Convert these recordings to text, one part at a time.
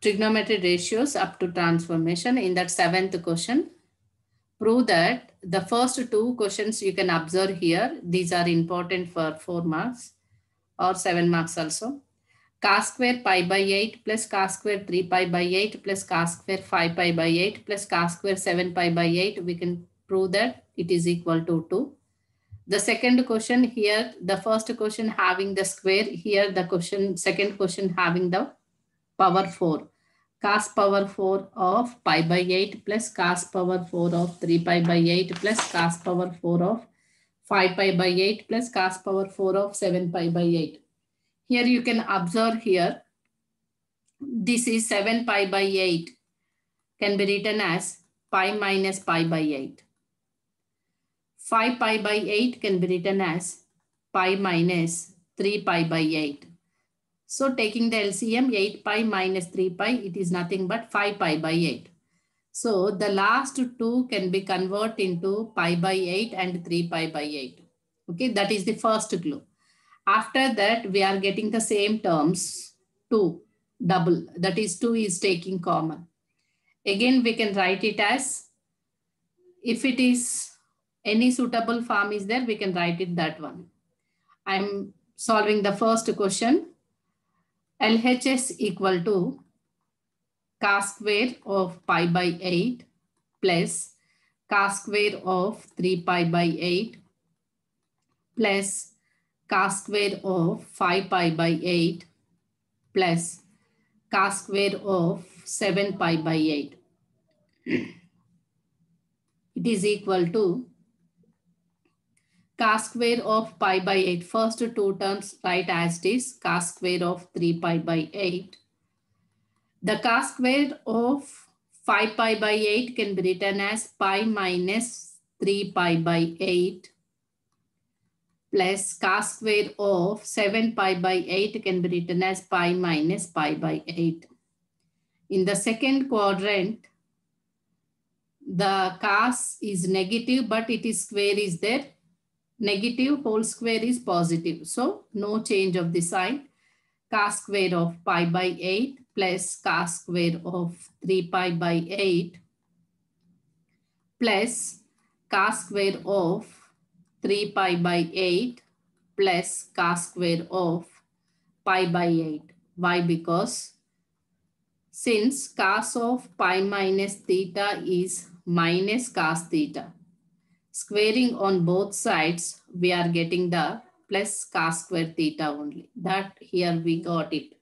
trigonometry ratios up to transformation in that seventh question. Prove that the first two questions you can observe here. These are important for four marks or seven marks also. Cos square pi by 8 plus cos square 3 pi by 8 plus cos square 5 pi by 8 plus cos square 7 pi by 8. We can prove that it is equal to 2. The second question here, the first question having the square, here the question, second question having the power 4. Cos power 4 of pi by 8 plus cos power 4 of 3 pi by 8 plus cos power 4 of 5 pi by 8 plus cos power 4 of 7 pi by 8. Here you can observe here, this is 7 pi by 8 can be written as pi minus pi by 8. 5 pi by 8 can be written as pi minus 3 pi by 8. So taking the LCM 8 pi minus 3 pi, it is nothing but 5 pi by 8. So the last two can be converted into pi by 8 and 3 pi by 8. Okay, that is the first clue. After that, we are getting the same terms, 2, double, that is 2 is taking common. Again, we can write it as, if it is any suitable form is there, we can write it that one. I'm solving the first question. LHS equal to cos square of pi by 8 plus cos square of 3 pi by 8 plus cos square of 5 pi by 8 plus cos square of 7 pi by 8. it is equal to cos square of pi by 8. First two terms write as it is cos square of 3 pi by 8. The cos square of 5 pi by 8 can be written as pi minus 3 pi by 8 plus cos square of 7 pi by 8 can be written as pi minus pi by 8. In the second quadrant, the cos is negative, but it is square is there negative whole square is positive. So no change of the sign. Cos square of pi by 8 plus cos square of 3 pi by 8 plus cos square of 3 pi by 8 plus cos square of pi by 8. Why? Because since cos of pi minus theta is minus cos theta squaring on both sides, we are getting the plus cos square theta only. That here we got it.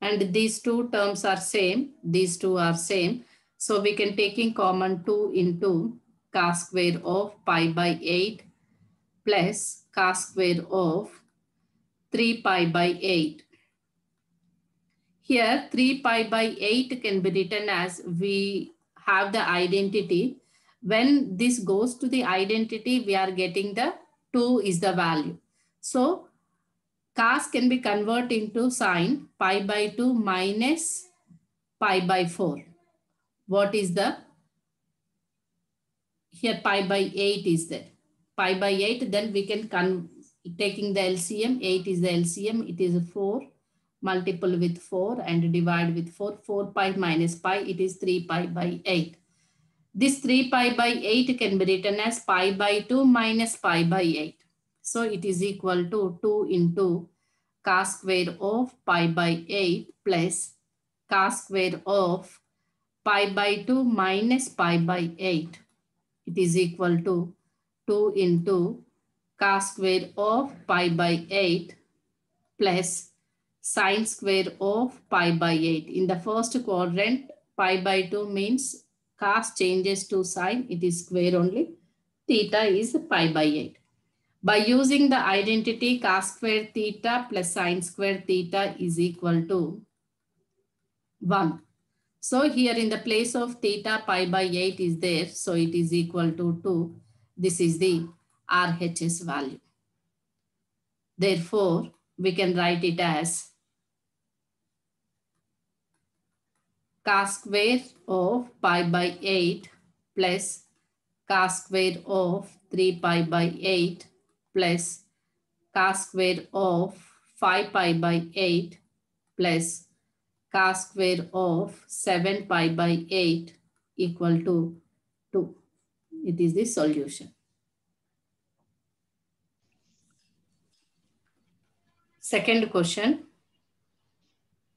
And these two terms are same. These two are same. So we can take in common 2 into cos square of pi by 8 plus cos square of 3 pi by 8. Here 3 pi by 8 can be written as we have the identity when this goes to the identity, we are getting the 2 is the value. So cos can be converted into sine pi by 2 minus pi by 4. What is the, here pi by 8 is there. Pi by 8, then we can, con taking the LCM, 8 is the LCM, it is 4 multiple with 4 and divide with 4, 4 pi minus pi, it is 3 pi by 8. This 3 pi by 8 can be written as pi by 2 minus pi by 8. So it is equal to 2 into cos square of pi by 8 plus cos square of pi by 2 minus pi by 8. It is equal to 2 into cos square of pi by 8 plus sine square of pi by 8. In the first quadrant, pi by 2 means cos changes to sine, it is square only. Theta is pi by 8. By using the identity cos square theta plus sine square theta is equal to 1. So here in the place of theta pi by 8 is there. So it is equal to 2. This is the RHS value. Therefore, we can write it as cos square of pi by 8 plus cos square of 3 pi by 8 plus cos square of 5 pi by 8 plus cos square of 7 pi by 8 equal to 2. It is the solution. Second question.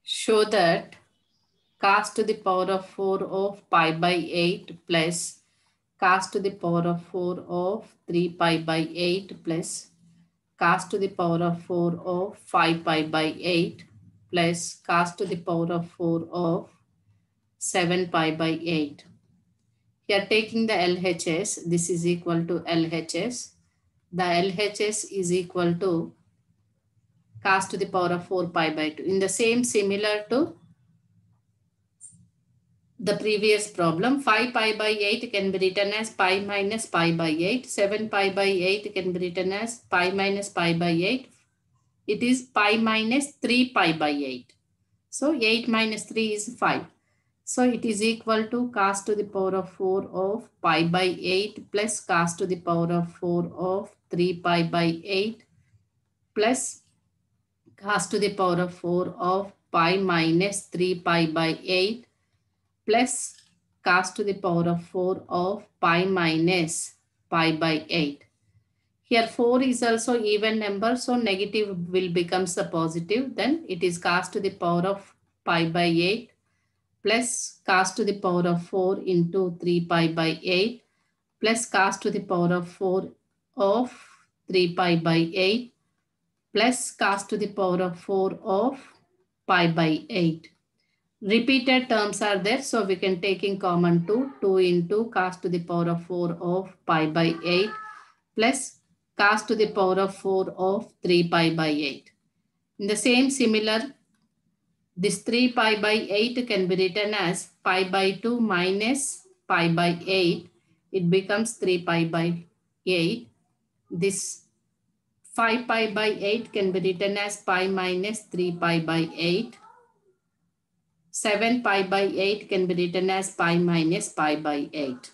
Show that cos to the power of 4 of pi by 8 plus cos to the power of 4 of 3 pi by 8 plus cos to the power of 4 of 5 pi by 8 plus cos to the power of 4 of 7 pi by 8. Here taking the LHS, this is equal to LHS. The LHS is equal to cos to the power of 4 pi by 2. In the same similar to the previous problem, 5 pi by 8 can be written as pi minus pi by 8. 7 pi by 8 can be written as pi minus pi by 8. It is pi minus 3 pi by 8. So 8 minus 3 is 5. So it is equal to cos to the power of 4 of pi by 8 plus cos to the power of 4 of 3 pi by 8 plus cos to the power of 4 of pi minus 3 pi by 8 plus cos to the power of 4 of pi minus pi by 8. Here 4 is also even number, so negative will becomes the positive. Then it is cos to the power of pi by 8 plus cos to the power of 4 into 3 pi by 8 plus cos to the power of 4 of 3 pi by 8 plus cos to the power of 4 of pi by 8. Repeated terms are there, so we can take in common 2, 2 into cos to the power of 4 of pi by 8 plus cos to the power of 4 of 3 pi by 8. In the same similar, this 3 pi by 8 can be written as pi by 2 minus pi by 8. It becomes 3 pi by 8. This 5 pi by 8 can be written as pi minus 3 pi by 8 7 pi by 8 can be written as pi minus pi by 8.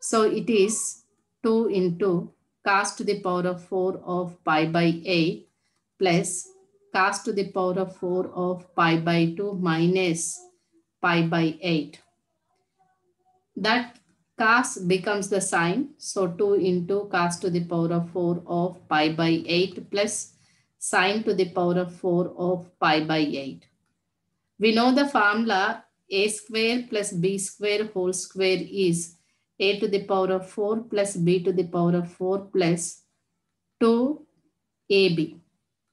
So it is 2 into cos to the power of 4 of pi by 8 plus cos to the power of 4 of pi by 2 minus pi by 8. That cos becomes the sine. So 2 into cos to the power of 4 of pi by 8 plus sine to the power of 4 of pi by 8. We know the formula a square plus b square whole square is a to the power of 4 plus b to the power of 4 plus 2ab.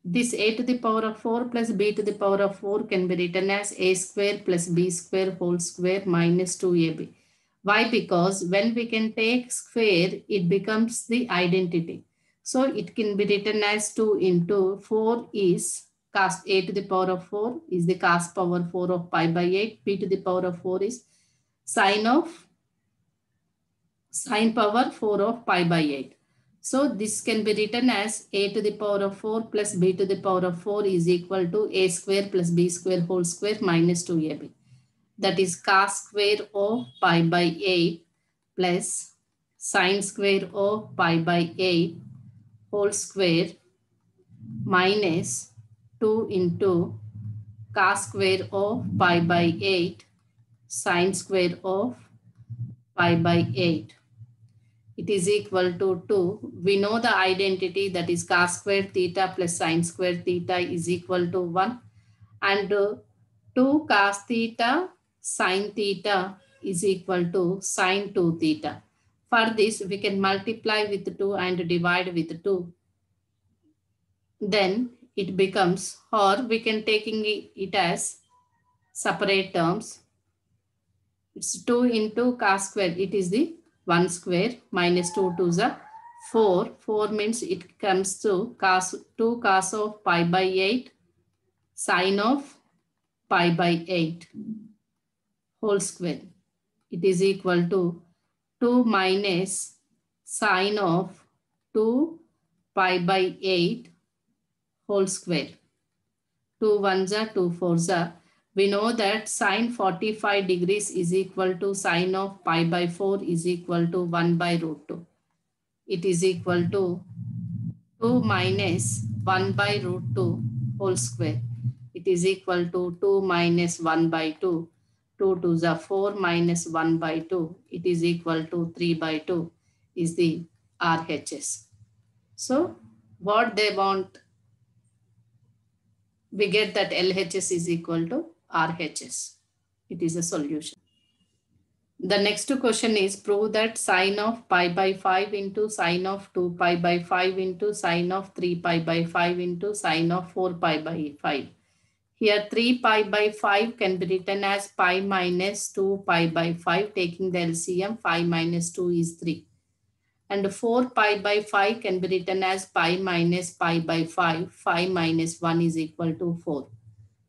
This a to the power of 4 plus b to the power of 4 can be written as a square plus b square whole square minus 2ab. Why? Because when we can take square, it becomes the identity. So it can be written as 2 into 4 is cos a to the power of 4 is the cos power 4 of pi by 8. p to the power of 4 is sine of sine power 4 of pi by 8. So this can be written as a to the power of 4 plus b to the power of 4 is equal to a square plus b square whole square minus 2ab. That is cos square of pi by 8 plus sine square of pi by 8 whole square minus 2 into cos square of pi by 8 sine square of pi by 8. It is equal to 2. We know the identity that is cos square theta plus sine square theta is equal to 1. And uh, 2 cos theta sine theta is equal to sine 2 theta. For this, we can multiply with 2 and divide with 2. Then it becomes, or we can taking it as separate terms. It's 2 into cos square. It is the 1 square minus 2 to the 4. 4 means it comes to cos 2 cos of pi by 8 sine of pi by 8 whole square. It is equal to 2 minus sine of 2 pi by 8 whole square. 2 ones are 2 fours are. We know that sine 45 degrees is equal to sine of pi by 4 is equal to 1 by root 2. It is equal to 2 minus 1 by root 2 whole square. It is equal to 2 minus 1 by 2. 2 to the 4 minus 1 by 2. It is equal to 3 by 2 is the RHS. So what they want, we get that LHS is equal to RHS. It is a solution. The next question is prove that sine of pi by 5 into sine of 2 pi by 5 into sine of 3 pi by 5 into sine of 4 pi by 5. Here 3 pi by 5 can be written as pi minus 2 pi by 5 taking the LCM 5 minus 2 is 3. And 4 pi by 5 can be written as pi minus pi by 5. 5 minus 1 is equal to 4.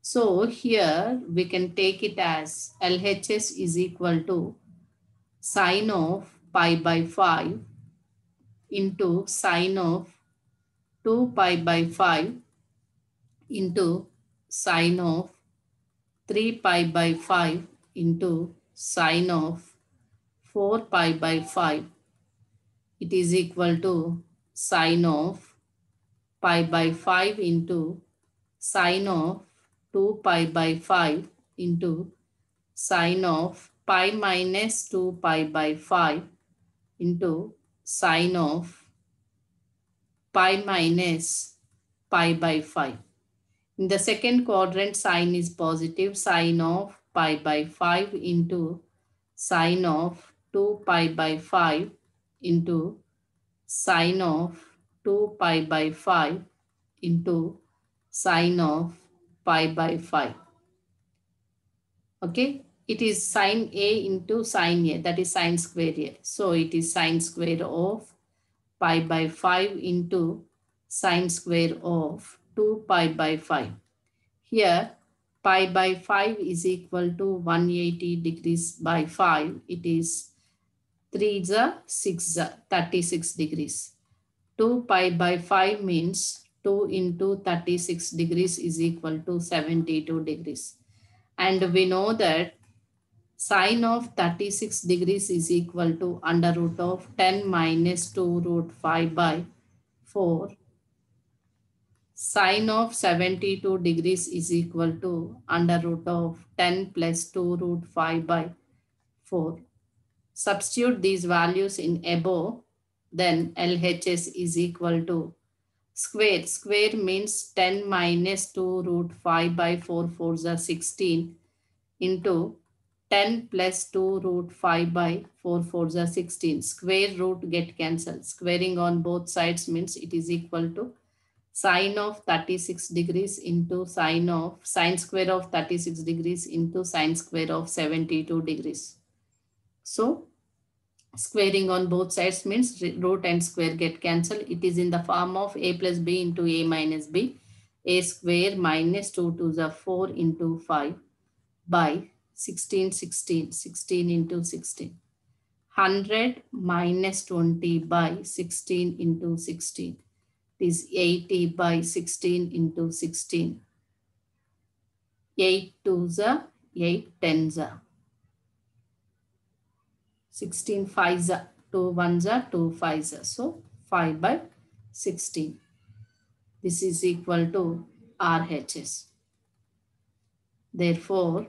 So here we can take it as LHS is equal to sine of pi by 5 into sine of 2 pi by 5 into sine of 3 pi by 5 into sine of 4 pi by 5. It is equal to sine of pi by 5 into sine of 2 pi by 5 into sine of pi minus 2 pi by 5 into sine of pi minus pi by 5. In the second quadrant, sine is positive, sine of pi by 5 into sine of 2 pi by 5 into sine of 2 pi by 5 into sine of pi by 5. Okay, it is sine A into sine A, that is sine square A. So it is sine square of pi by 5 into sine square of 2 pi by 5. Here, pi by 5 is equal to 180 degrees by 5. It is 3 is a 6 36 degrees. 2 pi by 5 means 2 into 36 degrees is equal to 72 degrees. And we know that sine of 36 degrees is equal to under root of 10 minus 2 root 5 by 4. Sine of 72 degrees is equal to under root of 10 plus 2 root 5 by 4. Substitute these values in above, then LHS is equal to square. Square means 10 minus 2 root 5 by 4, 4 is 16 into 10 plus 2 root 5 by 4, 4 is 16. Square root get cancelled. Squaring on both sides means it is equal to sine of 36 degrees into sine of sine square of 36 degrees into sine square of 72 degrees. So squaring on both sides means root and square get cancelled. It is in the form of a plus b into a minus b. a square minus 2 to the 4 into 5 by 16, 16, 16 into 16. 100 minus 20 by 16 into 16 is 80 by 16 into 16. 8 to the 8 tens. 16 5s, 2 1s, 2 5s. So 5 by 16. This is equal to RHS. Therefore,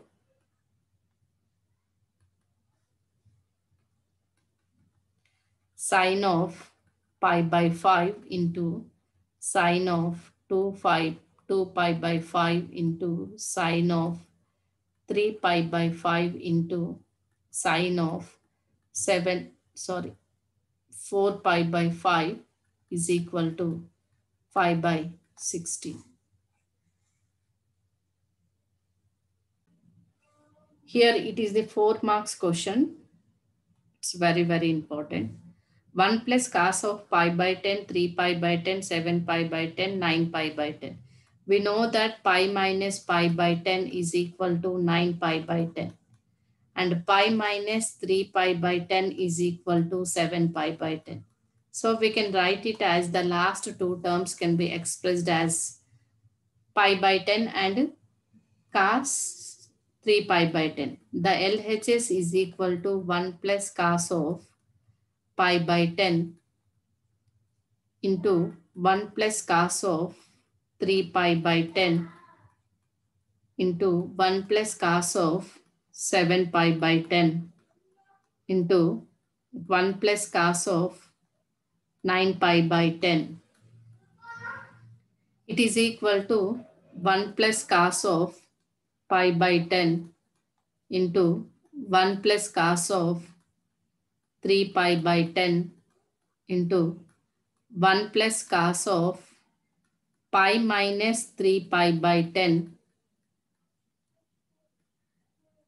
sine of pi by 5 into sine of 2 5 2 pi by 5 into sine of 3 pi by 5 into sine of 7 sorry 4 pi by 5 is equal to 5 by 16. Here it is the 4 marks question. It's very, very important. 1 plus cos of pi by 10, 3 pi by 10, 7 pi by 10, 9 pi by 10. We know that pi minus pi by 10 is equal to 9 pi by 10. And pi minus 3 pi by 10 is equal to 7 pi by 10. So we can write it as the last two terms can be expressed as pi by 10 and cos 3 pi by 10. The LHS is equal to 1 plus cos of pi by 10 into 1 plus cos of 3 pi by 10 into 1 plus cos of 7 pi by 10 into 1 plus cos of 9 pi by 10. It is equal to 1 plus cos of pi by 10 into 1 plus cos of 3 pi by 10 into 1 plus cos of pi minus 3 pi by 10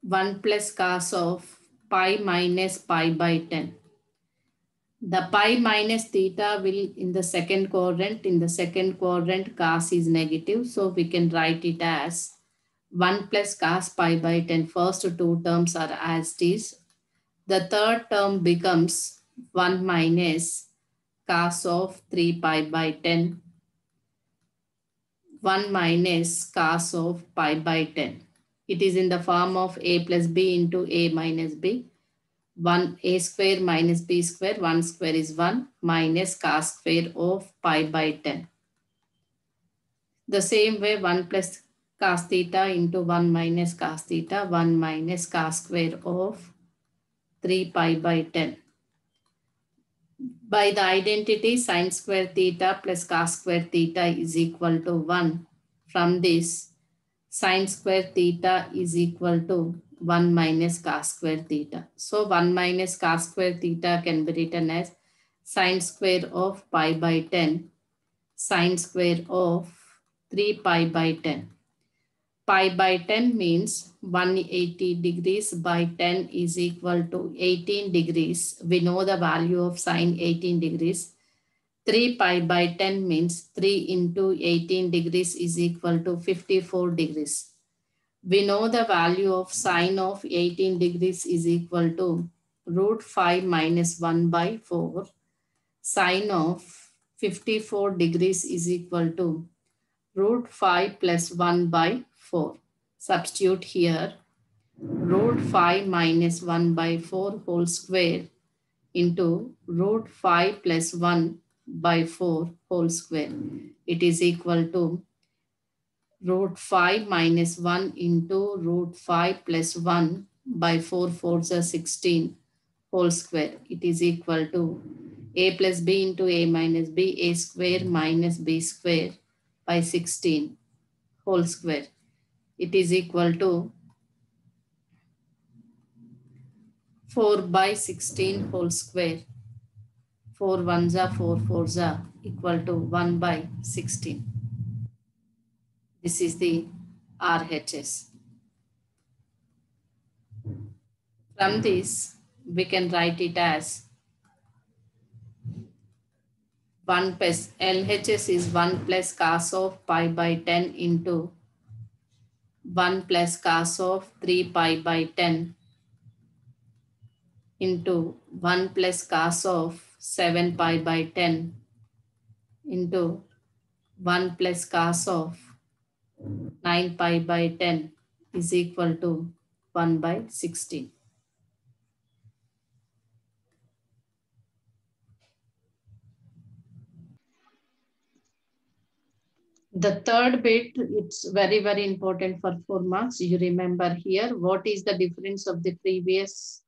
1 plus cos of pi minus pi by 10. The pi minus theta will in the second quadrant, in the second quadrant cos is negative. So we can write it as 1 plus cos pi by 10. First two terms are as it is. The third term becomes 1 minus cos of 3 pi by 10. 1 minus cos of pi by 10. It is in the form of a plus b into a minus b. 1 a square minus b square, 1 square is 1 minus cos square of pi by 10. The same way 1 plus cos theta into 1 minus cos theta, 1 minus cos square of 3 pi by 10. By the identity sine square theta plus cos square theta is equal to 1. From this, sine square theta is equal to 1 minus cos square theta. So 1 minus cos square theta can be written as sine square of pi by 10, sine square of 3 pi by 10. Pi by 10 means 180 degrees by 10 is equal to 18 degrees. We know the value of sine 18 degrees. 3 pi by 10 means 3 into 18 degrees is equal to 54 degrees. We know the value of sine of 18 degrees is equal to root 5 minus 1 by 4. Sine of 54 degrees is equal to root 5 plus 1 by 4. Substitute here root 5 minus 1 by 4 whole square into root 5 plus 1 by 4 whole square. It is equal to root 5 minus 1 into root 5 plus 1 by 4 4s are 16 whole square. It is equal to a plus b into a minus b, a square minus b square by 16 whole square. It is equal to 4 by 16 whole square. 4 ones are 4 fours are equal to 1 by 16. This is the RHS. From this, we can write it as 1 plus LHS is 1 plus cos of pi by 10 into 1 plus cos of 3 pi by 10 into 1 plus cos of 7 pi by 10 into 1 plus cos of 9 pi by 10 is equal to 1 by 16. The third bit, it's very, very important for four marks. You remember here, what is the difference of the previous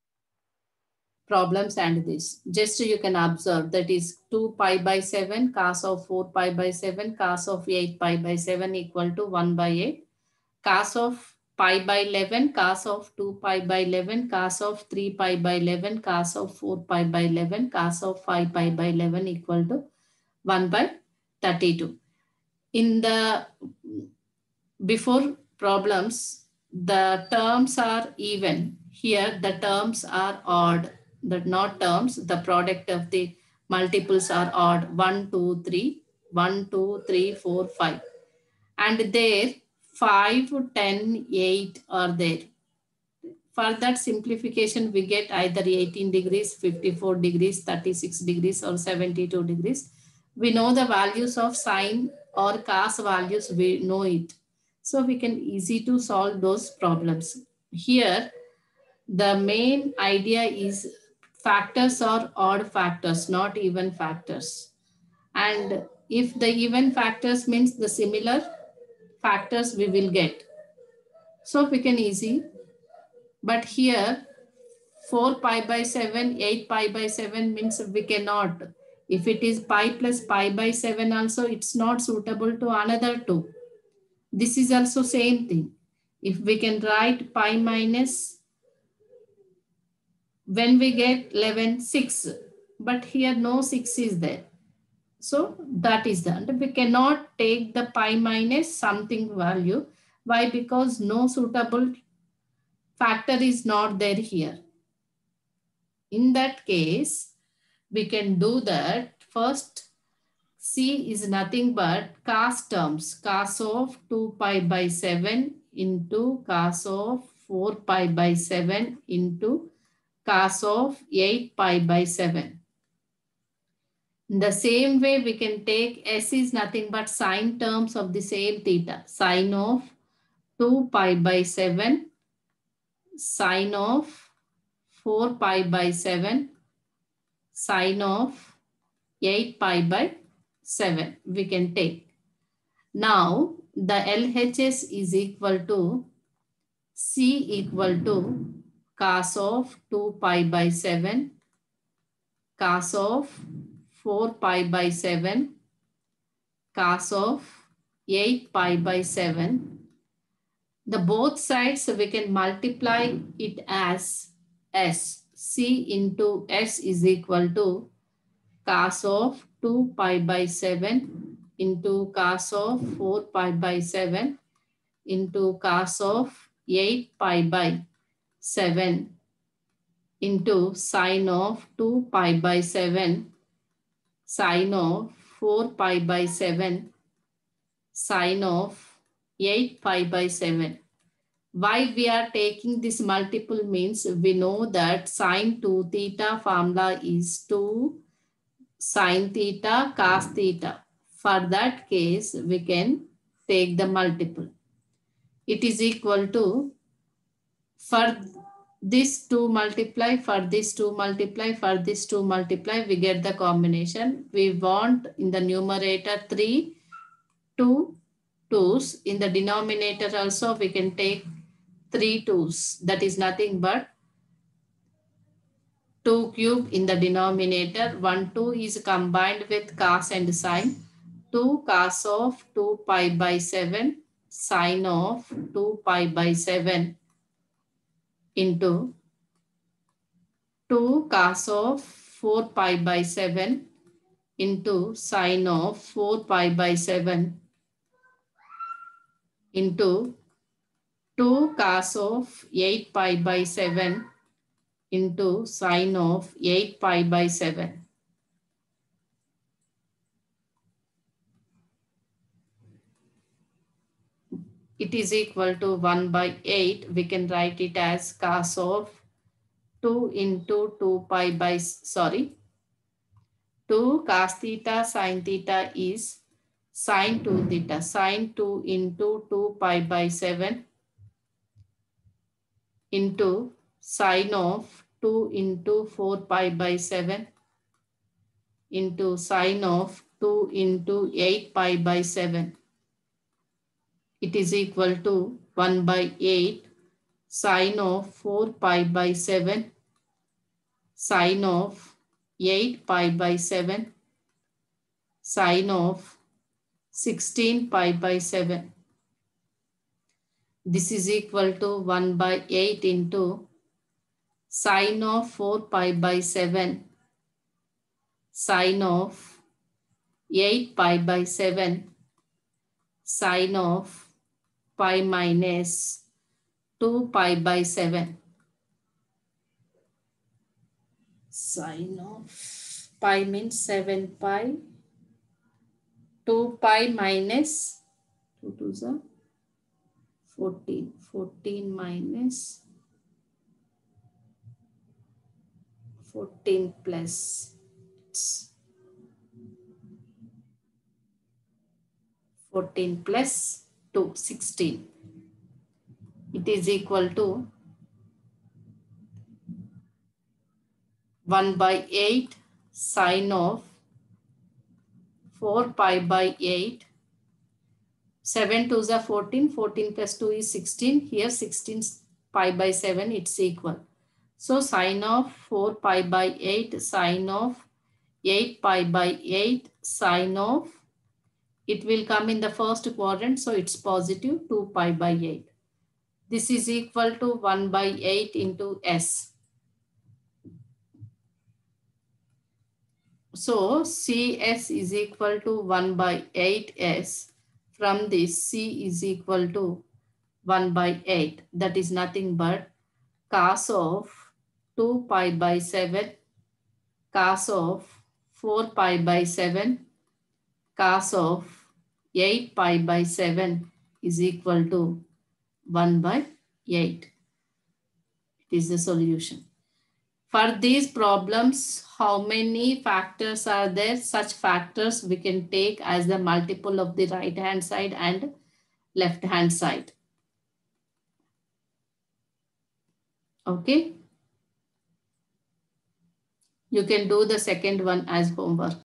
problems and this. Just so you can observe that is 2 pi by 7 cos of 4 pi by 7 cos of 8 pi by 7 equal to 1 by 8. Cos of pi by 11 cos of 2 pi by 11 cos of 3 pi by 11 cos of 4 pi by 11 cos of 5 pi by 11 equal to 1 by 32. In the before problems, the terms are even. Here the terms are odd the not terms, the product of the multiples are odd 1, 2, 3, 1, 2, 3, 4, 5. And there 5, 10, 8 are there. For that simplification, we get either 18 degrees, 54 degrees, 36 degrees, or 72 degrees. We know the values of sine or cos values, we know it. So we can easy to solve those problems. Here, the main idea is factors are odd factors, not even factors. And if the even factors means the similar factors we will get. So we can easy. But here 4 pi by 7, 8 pi by 7 means we cannot. If it is pi plus pi by 7 also, it's not suitable to another 2. This is also same thing. If we can write pi minus, when we get 11, 6. But here no 6 is there. So that is that. We cannot take the pi minus something value. Why? Because no suitable factor is not there here. In that case, we can do that. First, C is nothing but cos terms. Cos of 2 pi by 7 into cos of 4 pi by 7 into cos of 8 pi by 7. In the same way, we can take S is nothing but sine terms of the same theta. Sine of 2 pi by 7, sine of 4 pi by 7, sine of 8 pi by 7 we can take. Now the LHS is equal to C equal to cos of 2 pi by 7, cos of 4 pi by 7, cos of 8 pi by 7. The both sides we can multiply it as S. C into S is equal to cos of 2 pi by 7 into cos of 4 pi by 7 into cos of 8 pi by 7 into sine of 2 pi by 7 sine of 4 pi by 7 sine of 8 pi by 7. Why we are taking this multiple means we know that sine 2 theta formula is 2 sine theta cos theta. For that case, we can take the multiple. It is equal to, for this 2 multiply, for this 2 multiply, for this 2 multiply, we get the combination. We want in the numerator 3, 2 2's. In the denominator also, we can take 3 2's. That is nothing but 2 cube in the denominator. 1 2 is combined with cos and sine. 2 cos of 2 pi by 7 sine of 2 pi by 7 into 2 cos of 4 pi by 7 into sine of 4 pi by 7 into 2 cos of 8 pi by 7 into sine of 8 pi by 7. It is equal to 1 by 8. We can write it as cos of 2 into 2 pi by, sorry, 2 cos theta sine theta is sine 2 theta. Sine 2 into 2 pi by 7 into sine of 2 into 4 pi by 7 into sine of 2 into 8 pi by 7. It is equal to 1 by 8 sine of 4 pi by 7 sine of 8 pi by 7 sine of 16 pi by 7. This is equal to 1 by 8 into sine of 4 pi by 7 sine of 8 pi by 7 sine of pi minus 2 pi by 7 sine of pi means 7 pi. 2 pi minus 2 to the 14 14 minus 14 plus 14 plus 2, 16. It is equal to 1 by 8 sine of 4 pi by 8 7 2s are 14, 14 plus 2 is 16. Here 16 pi by 7, it's equal. So sine of 4 pi by 8, sine of 8 pi by 8, sine of, it will come in the first quadrant, so it's positive 2 pi by 8. This is equal to 1 by 8 into s. So Cs is equal to 1 by 8s. From this, C is equal to 1 by 8. That is nothing but cos of 2 pi by 7, cos of 4 pi by 7, cos of 8 pi by 7 is equal to 1 by 8. It is the solution. For these problems, how many factors are there? Such factors we can take as the multiple of the right hand side and left hand side. Okay. You can do the second one as homework.